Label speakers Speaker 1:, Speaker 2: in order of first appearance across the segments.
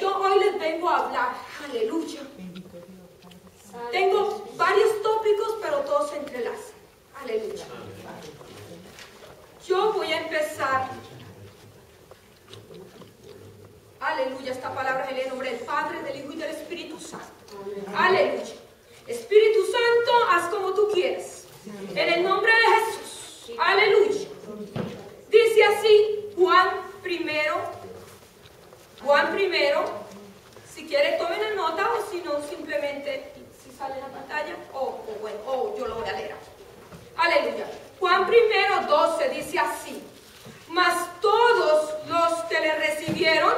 Speaker 1: yo hoy les vengo a hablar. Aleluya. Tengo varios tópicos, pero todos se entrelazan. Aleluya. Yo voy a empezar. Aleluya, esta palabra es en el nombre del Padre, del Hijo y del Espíritu Santo. Aleluya. Espíritu Santo, haz como tú quieras. En el nombre de Jesús. Aleluya. Dice así Juan primero Juan primero, si quieren tomen la nota o si no simplemente si sale la pantalla o, o bueno, o yo lo voy a leer. Aleluya. Juan primero 12 dice así, mas todos los que le recibieron,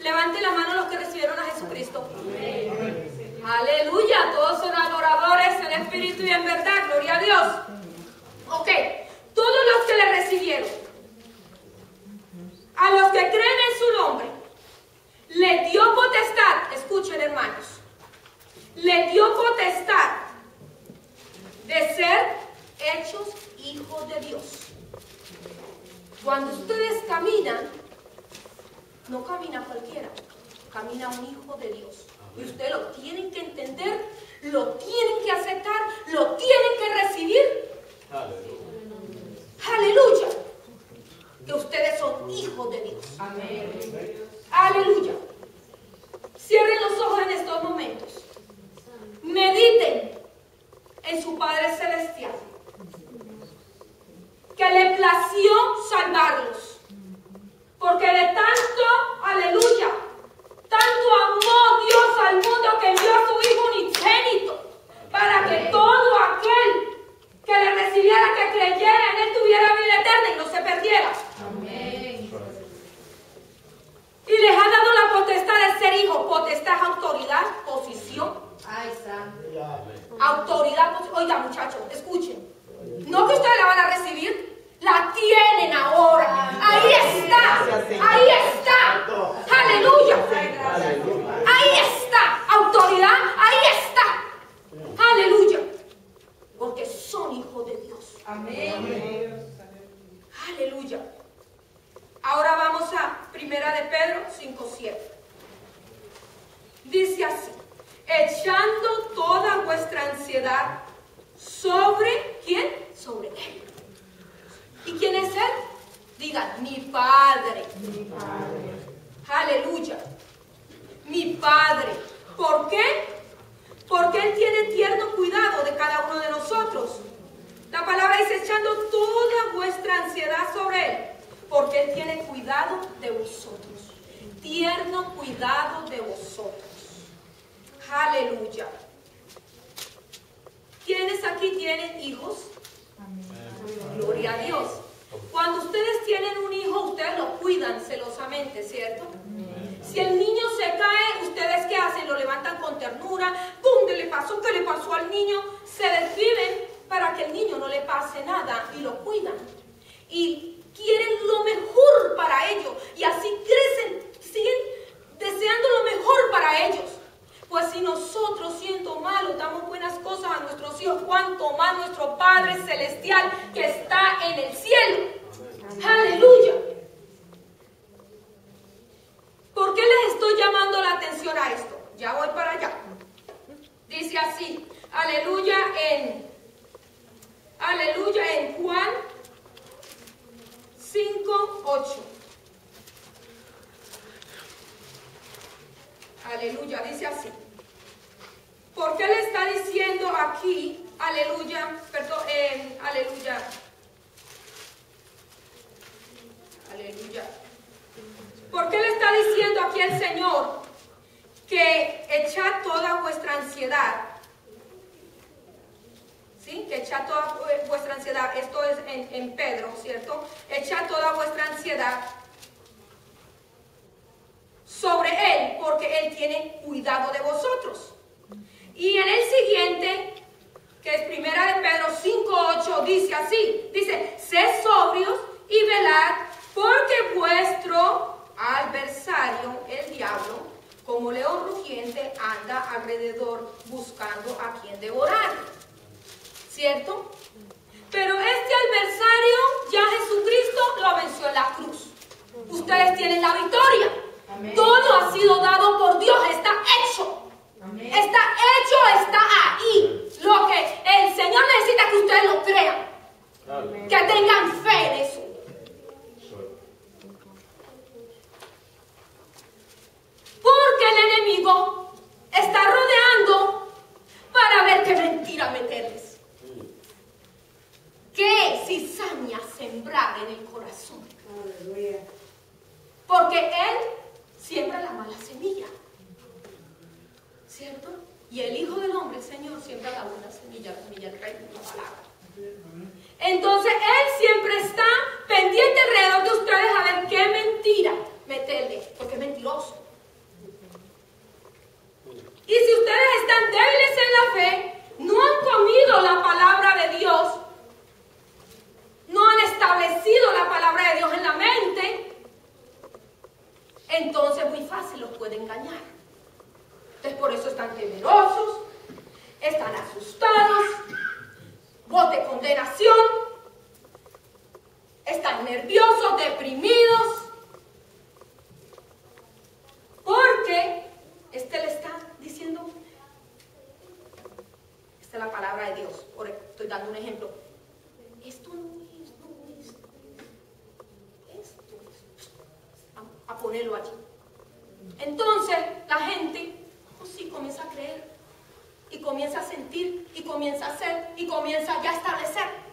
Speaker 1: levanten la mano los que recibieron a Jesucristo. Aleluya, todos son echando toda vuestra ansiedad sobre quién? Sobre Él. ¿Y quién es Él? Digan, mi Padre. Mi Padre. Aleluya. Mi Padre. ¿Por qué? Porque Él tiene tierno cuidado de cada uno de nosotros. La palabra dice echando toda vuestra ansiedad sobre Él, porque Él tiene cuidado de vosotros. Tierno cuidado de vosotros. Aleluya. ¿Quiénes aquí tienen hijos? Gloria a Dios. Cuando ustedes tienen un hijo, ustedes lo cuidan celosamente, ¿cierto? Si el niño se cae, ¿ustedes qué hacen? Lo levantan con ternura. ¿Dónde le pasó? ¿Qué le pasó al niño? Se desviven para que el niño no le pase nada y lo cuidan. Y quieren lo mejor para ellos. Y así crecen, siguen deseando lo mejor para ellos. Pues si nosotros, siendo malos, damos buenas cosas a nuestros hijos, cuanto más nuestro Padre Celestial que está en el cielo. Aleluya. ¿Por qué les estoy llamando la atención a esto? Ya voy para allá. Dice así, aleluya en, aleluya en Juan 5, 8. Aleluya, dice así. ¿Por qué le está diciendo aquí, aleluya, perdón, aleluya? Aleluya. ¿Por qué le está diciendo aquí el Señor que echa toda vuestra ansiedad? ¿Sí? Que echa toda vuestra ansiedad. Esto es en, en Pedro, ¿cierto? Echa toda vuestra ansiedad sobre él, porque él tiene cuidado de vosotros. Y en el siguiente, que es primera de Pedro 5.8, dice así, dice, sed sobrios y velad, porque vuestro adversario, el diablo, como león rugiente, anda alrededor buscando a quien devorar. ¿Cierto? Pero este adversario, ya Jesucristo lo venció en la cruz. Ustedes tienen la victoria. Todo ha sido dado por Dios, está hecho. Está hecho, está ahí. Lo que el Señor necesita que ustedes lo crean. Que tengan fe en eso. Porque el enemigo está rodeando para ver qué mentira meterles. ¿Qué cizaña sembrar en el corazón? Porque Él siembra la mala semilla. ¿Cierto? Y el Hijo del Hombre, el Señor, siembra la buena semilla, la semilla del reino, la palabra. Entonces Él siempre está pendiente alrededor de ustedes a ver qué mentira meterle, porque es mentiroso. Y si ustedes están débiles en la fe, no han comido la palabra de Dios, no han establecido la palabra de Dios en la mente, entonces muy fácil puede engañar. Entonces por eso están temerosos, están asustados, voz de condenación, están nerviosos, deprimidos, porque este le está diciendo, esta es la palabra de Dios, por, estoy dando un ejemplo, esto no a ponerlo allí. Entonces la gente, pues sí, comienza a creer y comienza a sentir y comienza a hacer y comienza ya a establecer.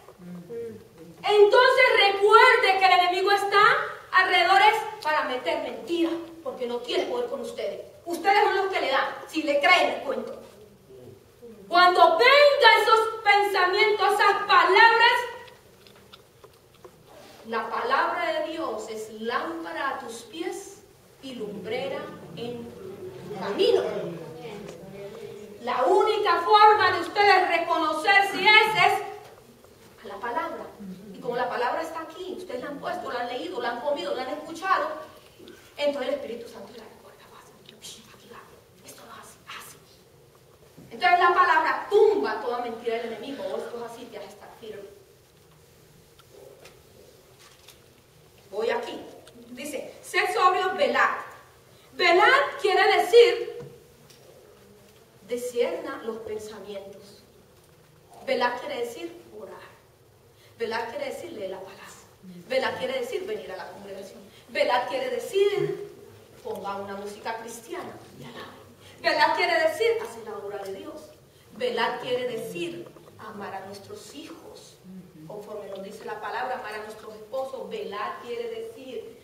Speaker 1: Entonces recuerde que el enemigo está alrededor para meter mentira, porque no tiene poder con ustedes. Son los que le dan, si le creen el cuento. Cuando venga esos pensamientos, esas palabras, la palabra de Dios es lámpara a tus pies y lumbrera en tu camino. La única forma de ustedes reconocer si es es a la palabra. Y como la palabra está aquí, ustedes la han puesto, la han leído, la han comido, la han escuchado, entonces el Espíritu Santo la recuerda. Esto no es así, así. Entonces la palabra tumba toda mentira del enemigo. Esto es así, te has estar firme. Voy aquí. Dice, ser sobrio, velar. Velar quiere decir descierna los pensamientos. Velar quiere decir orar. Velar quiere decir leer la palabra. Velar quiere decir venir a la congregación. Velar quiere decir ponga una música cristiana y Velar quiere decir hacer la obra de Dios. Velar quiere decir amar a nuestros hijos. Conforme nos dice la palabra, amar a nuestros esposos. Velar quiere decir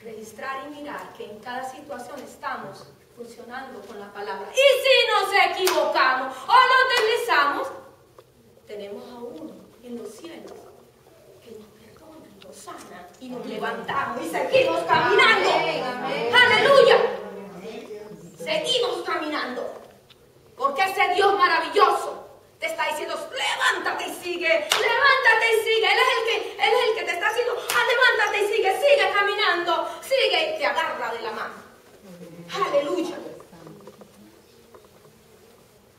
Speaker 1: registrar y mirar que en cada situación estamos funcionando con la palabra. Y si nos equivocamos o nos deslizamos, tenemos a uno en los cielos que nos perdona, nos sana y nos levantamos y seguimos caminando. Aleluya. Seguimos caminando. Porque ese Dios maravilloso te está diciendo, levántate y sigue, levántate y sigue. Él es el que, él es el que te está haciendo, ah, levántate y sigue, sigue caminando, sigue y te agarra de la mano. Aleluya.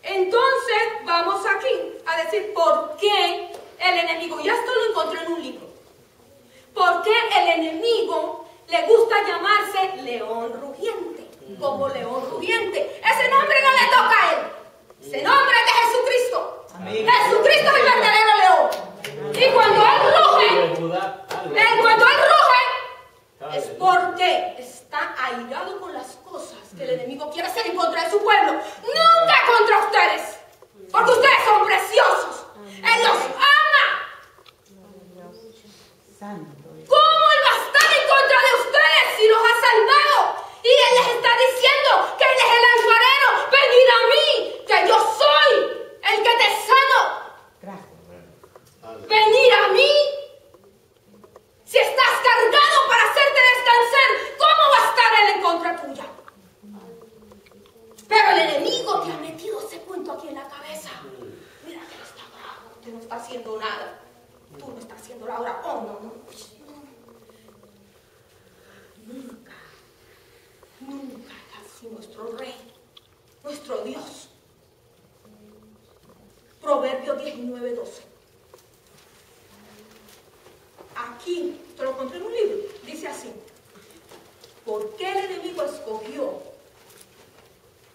Speaker 1: Entonces vamos aquí a decir por qué el enemigo, ya esto lo encontré en un libro, por qué el enemigo le gusta llamarse león rugiente, como león rugiente. Ese nombre no le toca a él. Ese nombre es de Jesucristo. Jesucristo es el verdadero león. Y cuando él ruge, en cuanto él ruge, es porque está airado con las cosas que el enemigo quiere hacer en contra de su pueblo. Nunca contra ustedes. Porque ustedes son preciosos. Él los ama. ¿Cómo él va a estar en contra de ustedes si los ha salvado? Y Él les está diciendo que Él es el alfarero. Venid a mí, que yo soy el que te sano. Venir a mí. Si estás cargado para hacerte descansar, ¿cómo va a estar Él en contra tuya? Pero el enemigo te ha metido ese cuento aquí en la cabeza. Mira que está bravo, usted no está haciendo nada. Tú no estás haciendo nada. Oh, no, no. Nunca nunca así nuestro Rey, nuestro Dios. Proverbio 19, 12. Aquí, te lo encontré en un libro, dice así. ¿Por qué el enemigo escogió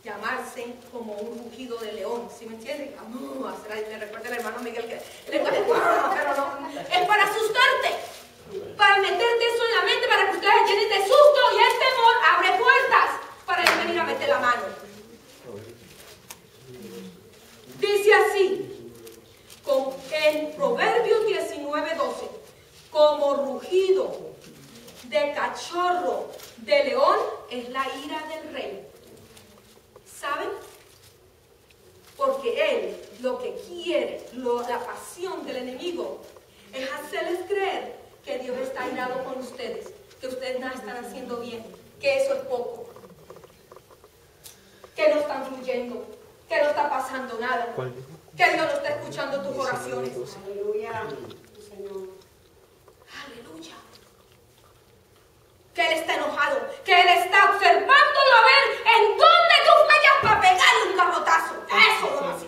Speaker 1: llamarse como rugido de león? ¿Sí me entienden? Ah, me recuerda el hermano Miguel que le pero no. Es para asustarte para meterte eso en la mente, para que ustedes llenen de susto y el temor abre puertas para él venir a meter la mano. Dice así, con, en Proverbios 19, 12, como rugido de cachorro de león es la ira del rey. ¿Saben? Porque él lo que quiere, la pasión del enemigo, es hacerles creer que Dios está airado con ustedes, que ustedes nada están haciendo bien, que eso es poco, que no están fluyendo, que no está pasando nada, que Dios no está escuchando tus oraciones. Aleluya. Aleluya. Que Él está enojado, que Él está observándolo a ver en dónde tú fallas para pegarle un garrotazo. Eso lo hace.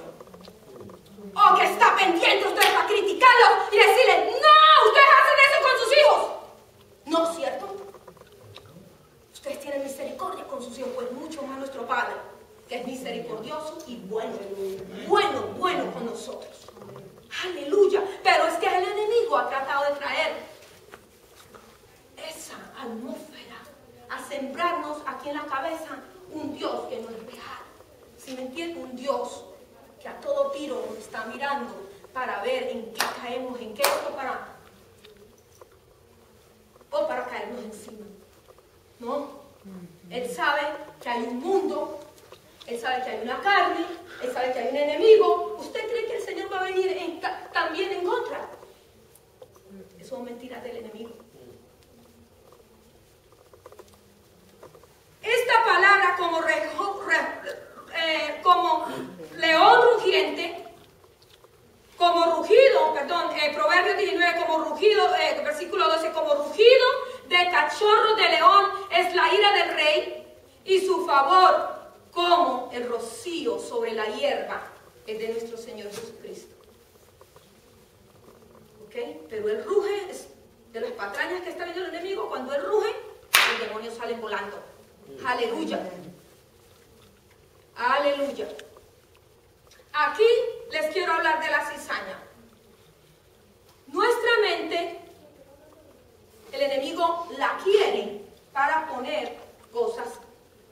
Speaker 1: O que está pendiente usted para criticarlo y decirle, no, ustedes hacen eso con sus hijos. ¿No es cierto? Ustedes tienen misericordia con sus hijos, pues mucho más nuestro Padre, que es misericordioso y bueno, bueno, bueno con nosotros. Aleluya. Pero es que el enemigo ha tratado de traer esa atmósfera a sembrarnos aquí en la cabeza un Dios que no es real. Si me entienden, un Dios que a todo tiro nos está mirando para ver en qué caemos, en qué esto para o para caernos encima. ¿No? Él sabe que hay un mundo, él sabe que hay una carne, él sabe que hay un enemigo. ¿Usted cree que el Señor va a venir también en contra? Eso son mentiras del enemigo. Esta palabra como rey y su favor como el rocío sobre la hierba es de nuestro Señor Jesucristo. ¿Ok? Pero el ruge es de las patrañas que está viendo el enemigo. Cuando él ruge, el demonio sale volando. Aleluya. Aleluya. Aquí les quiero hablar de la cizaña. Nuestra mente, el enemigo la quiere para poner cosas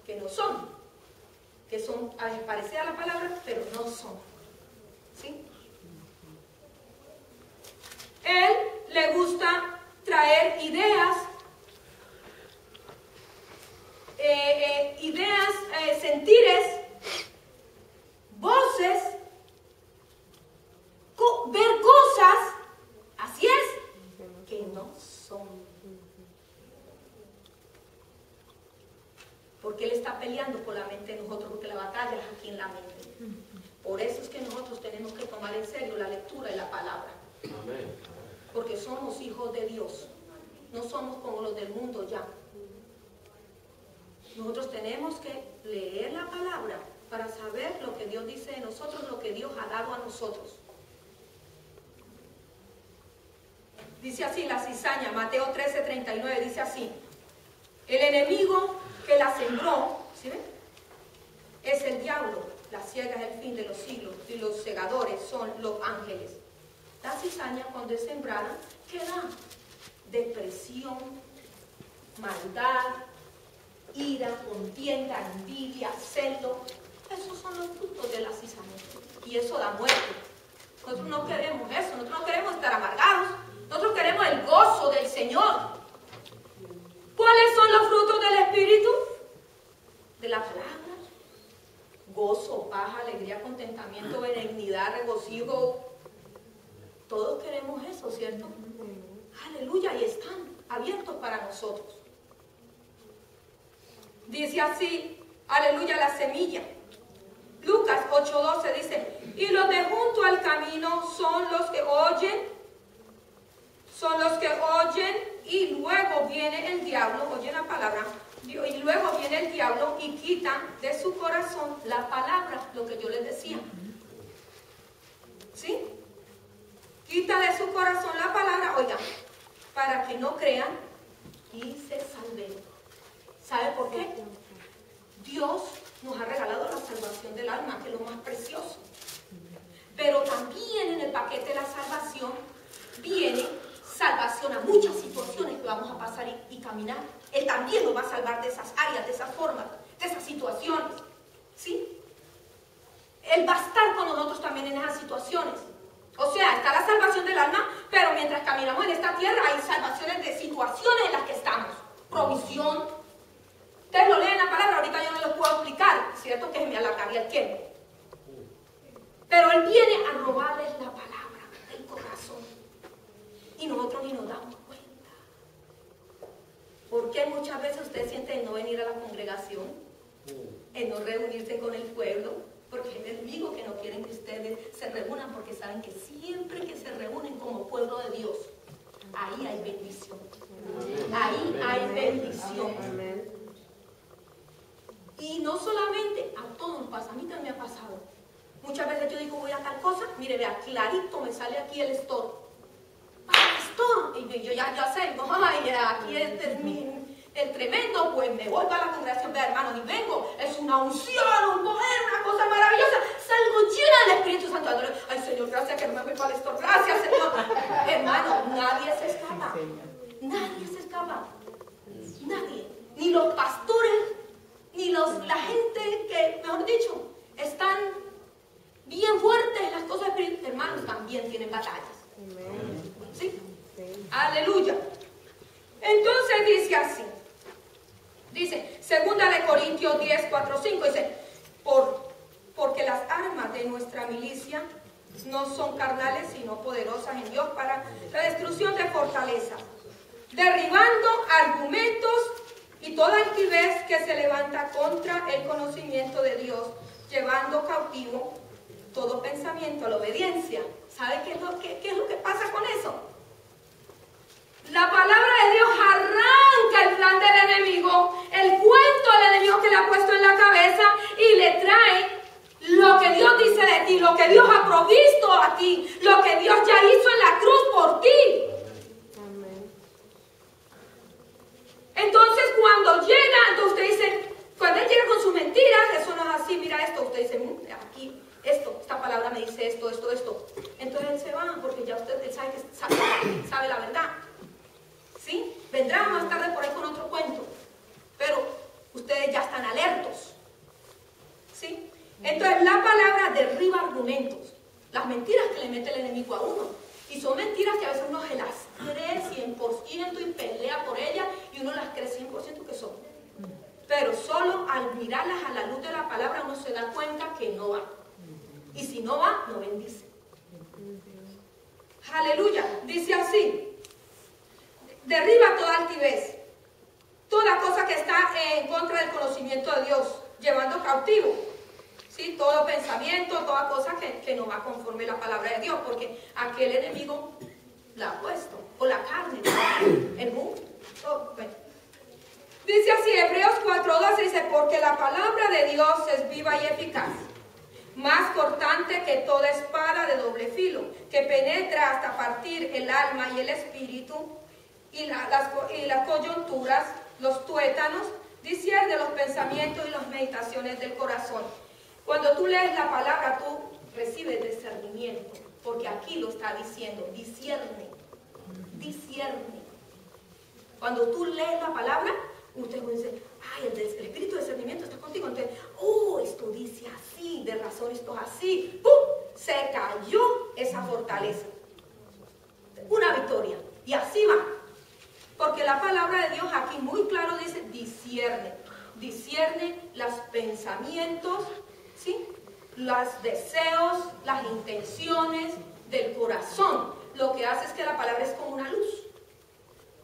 Speaker 1: que no son, que son a parecer a la palabra, pero no son. ¿Sí? Él le gusta traer ideas, eh, eh, ideas, eh, sentires, voces, ver cosas, así es, que no son. Porque Él está peleando por la mente de nosotros, porque la batalla es aquí en la mente. Por eso es que nosotros tenemos que tomar en serio la lectura y la palabra. Porque somos hijos de Dios. No somos como los del mundo ya. Nosotros tenemos que leer la palabra para saber lo que Dice de nosotros, lo que Dios ha dado a nosotros. Dice así la cizaña, Mateo 13, 39, dice así. El enemigo que la sembró, ¿sí ven? Es el diablo, la ciega es el fin de los siglos y los segadores son los ángeles. La cizaña cuando es sembrada, ¿qué da? Depresión, maldad, ira, contienda, envidia, celo. Esos son los frutos de la cizaña. Y eso da muerte. Nosotros no queremos eso, nosotros no queremos estar amargados, nosotros queremos el gozo del Señor. ¿Cuáles son los frutos del Espíritu? De la palabra. Gozo, paz, alegría, contentamiento, benignidad, regocijo. Todos queremos eso, ¿cierto? Aleluya, y están abiertos para nosotros. Dice así, aleluya, la semilla. Lucas 8:12 dice, y los de junto al camino son los que oyen, son los que oyen y luego viene el diablo, oye la palabra, y luego viene el diablo y quita de su corazón la palabra, lo que yo les decía. ¿Sí? Quita de su corazón la palabra, oiga, para que no crean y se salven. ¿Sabe por qué? Dios nos ha regalado la salvación del alma, que es lo más precioso. Pero también en el paquete de la salvación viene salvación a muchas situaciones que vamos a pasar y, caminar. Él también nos va a salvar de esas áreas, de esas formas, de esas situaciones. ¿Sí? Él va a estar con nosotros también en esas situaciones. O sea, está la salvación del alma, pero mientras caminamos en esta tierra hay salvaciones de situaciones en las que estamos. Provisión. Ustedes lo leen la palabra, ahorita yo no lo puedo explicar, ¿cierto? Que me alargaría el tiempo. Pero Él viene a robarles la palabra del corazón y nosotros ni nos damos cuenta. ¿Por qué muchas veces usted siente no venir a la congregación? En no reunirse con el pueblo, porque es el enemigo que no quieren que ustedes se reúnan, porque saben que siempre que se reúnen como pueblo de Dios, ahí hay bendición. Ahí hay bendición. Y no solamente a todos nos pasa, a mí también me ha pasado. Muchas veces yo digo voy a tal cosa, mire, vea, clarito me sale aquí el store. Pastor, y yo ya, ya sé, ay, aquí este es mi, el tremendo, pues me voy para la congregación, de hermanos, y vengo, es una unción, un poder, una cosa maravillosa, salgo llena del Espíritu Santo, ay Señor, gracias que no me voy para el store, gracias Señor. Hermano, nadie se escapa, nadie se escapa, nadie, ni los pastores, ni los, la gente que, mejor dicho, están bien fuertes en las cosas espirituales, hermanos, también tienen batallas. ¿Sí? Aleluya. Entonces dice así. Dice, segunda de Corintios 10, 4, 5, dice, Por, porque las armas de nuestra milicia no son carnales, sino poderosas en Dios para la destrucción de fortalezas, derribando argumentos toda altivez que se levanta contra el conocimiento de Dios, llevando cautivo todo pensamiento a la obediencia. ¿Sabe qué es lo, qué es lo que pasa con eso? La palabra de Dios arranca el plan del enemigo, el cuento del enemigo que le ha puesto en la cabeza y le trae lo que Dios dice de ti, lo que Dios ha provisto a ti, lo que Dios ya hizo en la cruz por ti. Entonces, cuando llega, entonces usted dice, cuando él llega con sus mentiras, eso no es así, mira esto, usted dice, mm, aquí, esto, esta palabra me dice esto, esto, esto. Entonces él se va porque ya usted sabe, que sabe, sabe la verdad. ¿Sí? Vendrá más tarde por ahí con otro cuento. Pero ustedes ya están alertos. ¿Sí? Entonces la palabra derriba argumentos. Las mentiras que le mete el enemigo a uno. Y son mentiras que a veces uno se las cree 100% y pelea por ellas y uno las cree 100% que son. Pero solo al mirarlas a la luz de la palabra uno se da cuenta que no va. Y si no va, no bendice. Aleluya. Dice así. Derriba toda altivez. Toda cosa que está en contra del conocimiento de Dios, llevando cautivo. ¿Sí? Todo pensamiento, toda cosa que, no va conforme la palabra de Dios, porque aquel enemigo la ha puesto, o la carne, el mundo. Dice así, Hebreos 4.12 dice, porque la palabra de Dios es viva y eficaz, más cortante que toda espada de doble filo, que penetra hasta partir el alma y el espíritu y, las, y las coyunturas, los tuétanos, de los pensamientos y las meditaciones del corazón. Cuando tú lees la palabra, tú recibes discernimiento, porque aquí lo está diciendo, discierne, discierne. Cuando tú lees la palabra, usted dice, ay, el, espíritu de discernimiento está contigo. Entonces, oh, esto dice así, de razón esto es así. ¡Pum! Se cayó esa fortaleza. Una victoria. Y así va. Porque la palabra de Dios aquí muy claro dice, discierne. Discierne los pensamientos ¿sí? Los deseos, las intenciones del corazón. Lo que hace es que la palabra es como una luz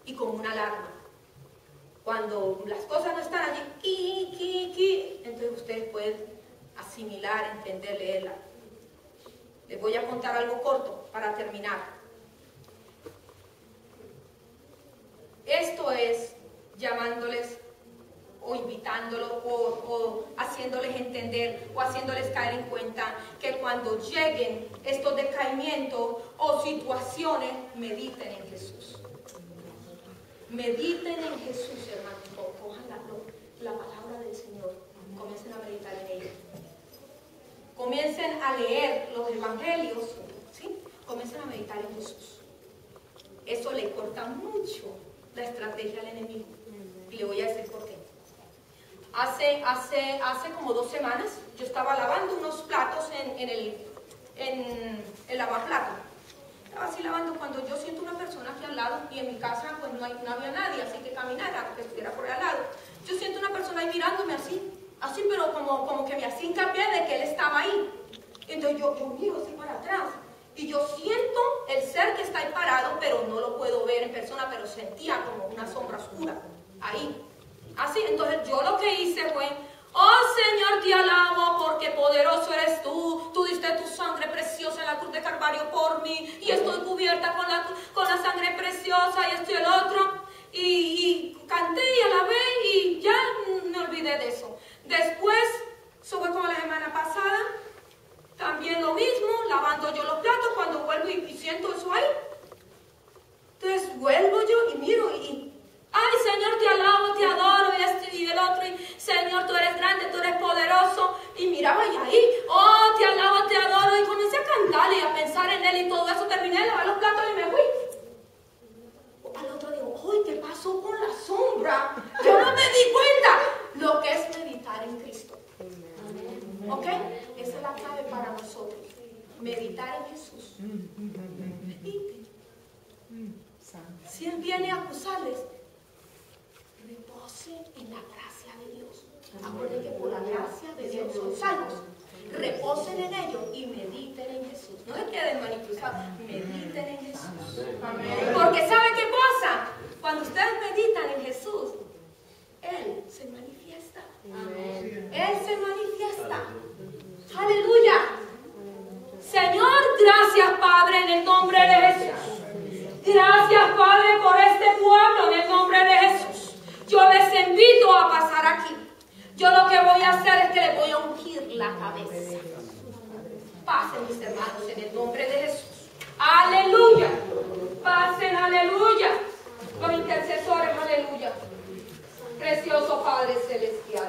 Speaker 1: y como una alarma. Cuando las cosas no están allí, entonces ustedes pueden asimilar, entender, leerla. Les voy a contar algo corto para terminar. Esto es llamándoles o invitándolos o, haciéndoles entender o haciéndoles caer en cuenta que cuando lleguen estos decaimientos o situaciones, mediten en Jesús. Mediten en Jesús, hermanos. Cojan la, la palabra del Señor. Comiencen a meditar en ella. Comiencen a leer los evangelios. ¿sí? Comiencen a meditar en Jesús. Eso le corta mucho la estrategia al enemigo. Y le voy a decir por qué. Hace, hace, hace como dos semanas yo estaba lavando unos platos en, el, en el lavaplato. Estaba así lavando cuando yo siento una persona aquí al lado y en mi casa pues no, hay, no había nadie, así que caminara, que estuviera por al lado. Yo siento una persona ahí mirándome así, así pero como, como que me hacía hincapié de que él estaba ahí. Entonces yo, yo miro así para atrás y yo siento el ser que está ahí parado, pero no lo puedo ver en persona, pero sentía como una sombra oscura ahí. Así, entonces yo lo que hice fue, oh Señor, te alabo porque poderoso eres tú. Tú diste tu sangre preciosa en la cruz de Carvario por mí y estoy cubierta con la, con la sangre preciosa y esto y el otro. Y, y canté y alabé y ya me olvidé de eso. Después, eso fue como la semana pasada, también lo mismo, lavando yo los platos, cuando vuelvo y, siento eso ahí. Entonces vuelvo yo y miro y Ay, Señor, te alabo, te adoro, y este y el otro, y Señor, tú eres grande, tú eres poderoso. Y miraba y ahí, oh, te alabo, te adoro, y comencé a cantar y a pensar en Él y todo eso. Terminé de lavar los platos y me fui. Al otro digo, ay, ¿qué pasó con la sombra? Yo no me di cuenta lo que es meditar en Cristo. ¿Ok? Esa es la clave para nosotros. Meditar en Jesús. Medite. Si Él viene a acusarles, en la gracia de Dios. Acuérdense que por la gracia de Dios son salvos. Reposen en ello y mediten en Jesús. No se queden manipulados, mediten en Jesús. Porque ¿sabe qué pasa? Cuando ustedes meditan en Jesús, Él se manifiesta. Él se manifiesta. Aleluya. Señor, gracias Padre en el nombre de Jesús. Gracias Padre por este pueblo en el nombre de Jesús. Yo les invito a pasar aquí. Yo lo que voy a hacer es que les voy a ungir la cabeza. Pasen mis hermanos en el nombre de Jesús. Aleluya. Pasen, aleluya. Los intercesores, aleluya. Precioso Padre Celestial.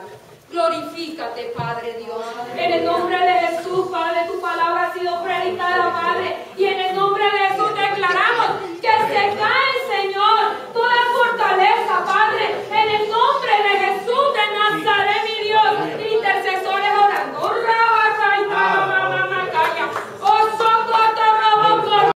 Speaker 1: Glorifícate, Padre Dios. En el nombre de Jesús, Padre, tu palabra ha sido predicada, Padre. Y en el nombre de Jesús declaramos que se cae, Señor, toda fortaleza, Padre. En el nombre de Jesús de Nazaret, mi Dios, intercesores